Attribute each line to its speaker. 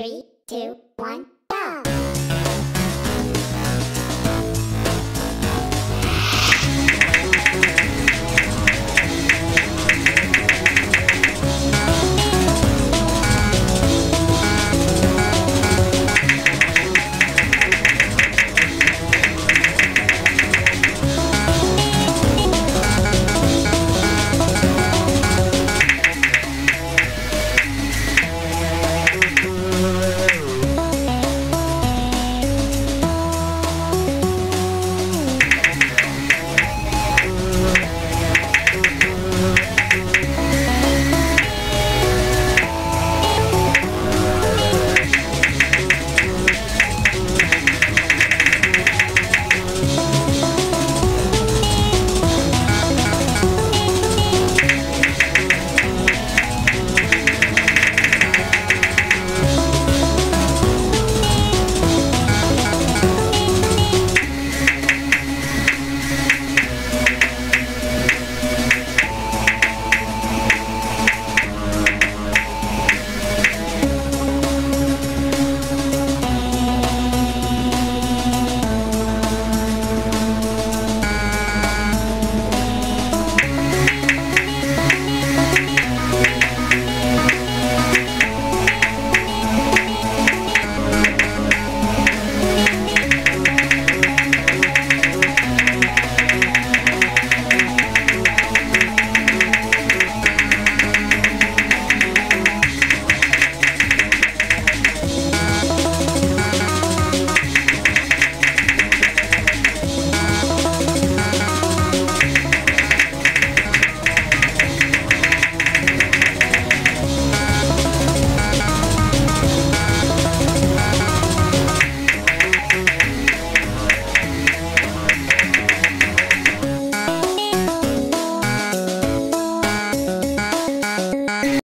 Speaker 1: Three, two, one.